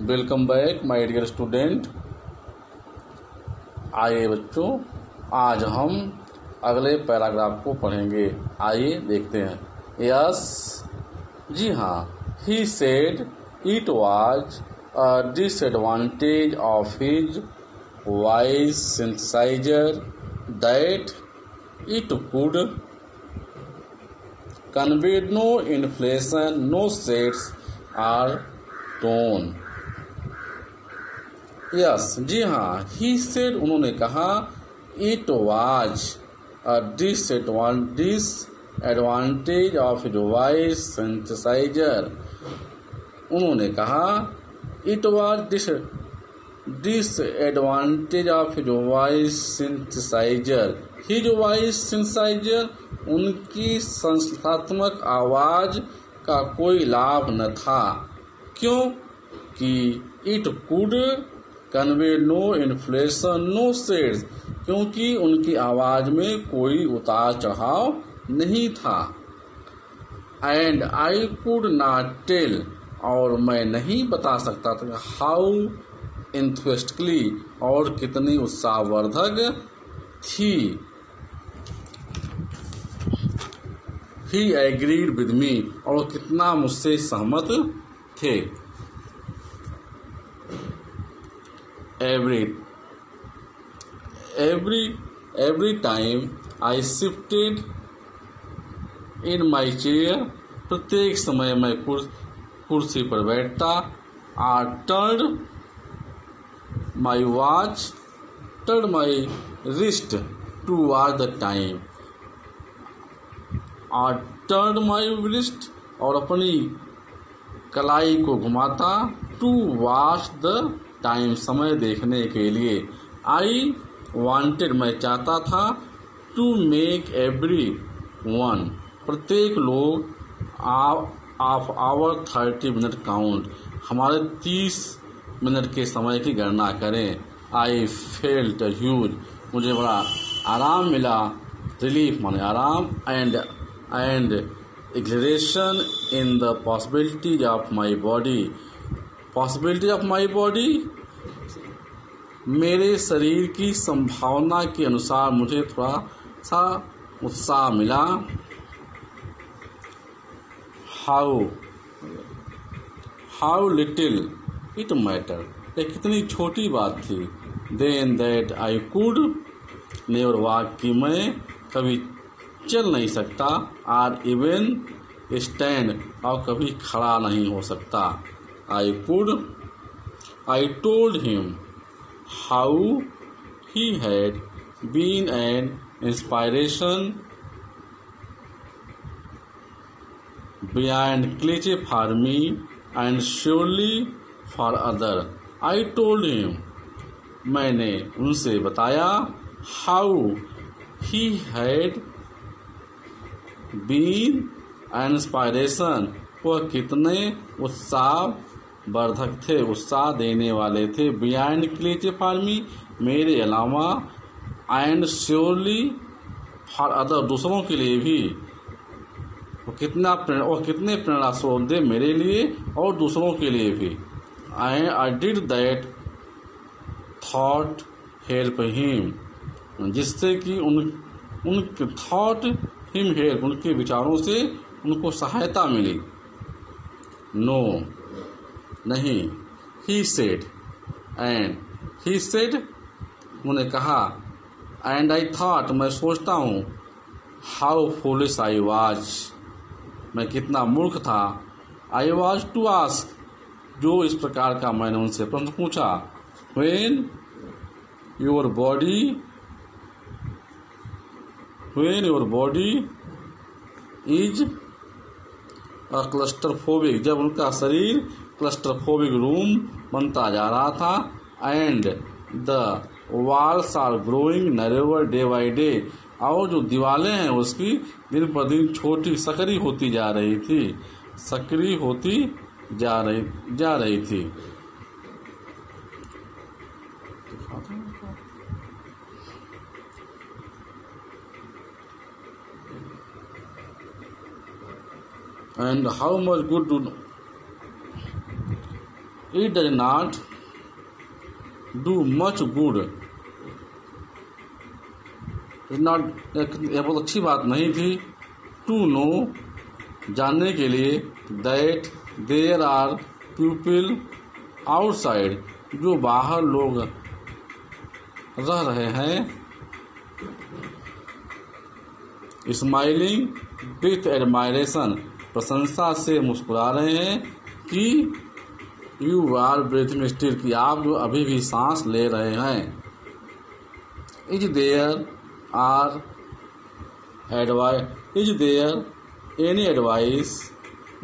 Welcome back my dear student. आइए बच्चों आज हम अगले पैराग्राफ को पढ़ेंगे। आइए देखते हैं। यस। जी हाँ he said it was a disadvantage of his voice synthesizer that it could convey no inflation, no sets or tone. Yes जी हाँ। ही सेड उन्होंने कहा it was a disadvantage advantage of voice synthesizer उन्होंने कहा it was dis disadvantage of voice synthesizer his voice synthesizer उनकी संस्थात्मक आवाज़ का कोई लाभ न था। क्यों? कि it could convey no inflation no shades क्योंकि उनकी आवाज़ में कोई उतार चढ़ाव नहीं था। And I could not tell और मैं नहीं बता सकता था हाउ इंथुस्टली और कितनी उत्साहवर्धक थी। ही एग्रीड विद मी और कितना मुझसे सहमत थे। Every every every time I shifted in my chair प्रत्येक समय मैं कुर्सी पर बैठता or turn my watch turn my wrist to watch the time और टर्न माई रिस्ट और अपनी कलाई को घुमाता टू वॉच द टाइम समय देखने के लिए। आई वांटेड मैं चाहता था टू मेक एवरी वन प्रत्येक लोग of our thirty minute count हमारे तीस मिनट के समय की गणना करें। आई फेल्ट ह्यूज मुझे बड़ा आराम मिला। रिलीफ माने आराम and and exhilaration in the possibilities of my body possibility of my body? मेरे शरीर की संभावना के अनुसार मुझे थोड़ा सा उत्साह मिला। How how little it matter ये कितनी छोटी बात थी। Then that I could never walk कि मैं कभी चल नहीं सकता आर इवन स्टैंड और कभी खड़ा नहीं हो सकता। I could I told him how he had been an inspiration beyond cliche for me and surely for other I told him मैंने उनसे बताया how he had been inspiration वह कितने उत्साह वर्धक थे, उत्साह देने वाले थे। बियॉन्ड क्लीचे फार्मी मेरे अलावा एंड श्योरली फॉर अदर दूसरों के लिए भी। वो कितना और कितने प्रेरणा स्रोत दे मेरे लिए और दूसरों के लिए भी। I I did that thought help him जिससे कि उन उनके थॉट हिम हेल्प उनके विचारों से उनको सहायता मिली। नो नहीं। He said and he said उन्होंने कहा एंड आई थॉट मैं सोचता हूँ हाउ फुलिस आई वाज मैं कितना मूर्ख था। आई वाज टू आस्क जो इस प्रकार का मैंने उनसे प्रश्न पूछा। When your body when your body is claustrophobic, जब उनका शरीर क्लस्टरफोबिक रूम बनता जा रहा था and the walls are growing narrower day by day और जो दीवारें हैं, उसकी दिन पर दिन छोटी सकरी होती जा रही थी, सकरी होती जा रही जा रही थी। And how much good do it does not do much good not यह बहुत अच्छी बात नहीं थी। टू नो जानने के लिए that there are people outside जो बाहर लोग रह रहे हैं। स्माइलिंग विथ एडमायरेशन प्रशंसा से मुस्कुरा रहे हैं कि यू आर ब्रीथिंग स्टिल कि आप जो अभी भी सांस ले रहे हैं। Is there or advice is there any advice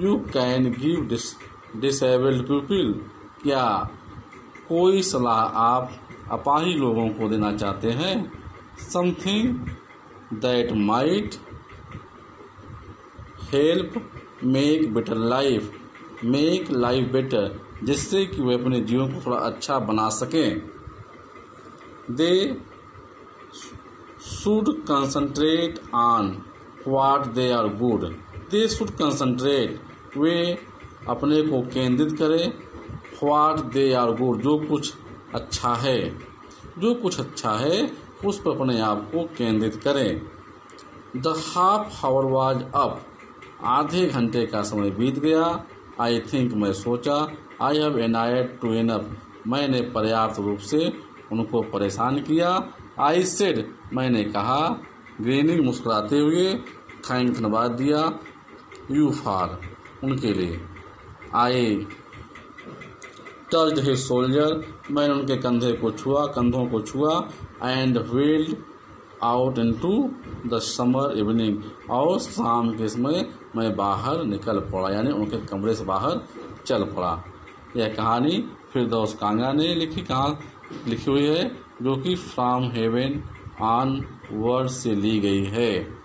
you can give disabled people? क्या कोई सलाह आप अपाही लोगों को देना चाहते हैं? Something that might help make better life make life better जिससे कि वे अपने जीवन को थोड़ा अच्छा बना सकें। They should concentrate on what they are good they should concentrate वे अपने को केंद्रित करें वाट दे आर गुड जो कुछ अच्छा है। जो कुछ अच्छा है, उस पर अपने आप को केंद्रित करें। The half hour was up आधे घंटे का समय बीत गया। आई थिंक मैं सोचा I have annoyed to enough मैंने पर्याप्त रूप से उनको परेशान किया। आई सेड मैंने कहा ग्रीनिंग मुस्कुराते हुए थैंक धन्यवाद दिया। यू फार उनके लिए। आई टच हिज सोल्जर मैंने उनके कंधे को छुआ, कंधों को छुआ and wheeled out into the summer evening और शाम के समय मैं बाहर निकल पड़ा, यानी उनके कमरे से बाहर चल पड़ा। यह कहानी फिर दोस्त कांगा ने लिखी, कहा, लिखी हुई है, जो कि फ्रॉम हेवन ऑन वर्ड से ली गई है।